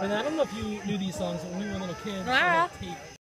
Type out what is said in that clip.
and I don't know if you knew these songs, but when we were little kids, Ah.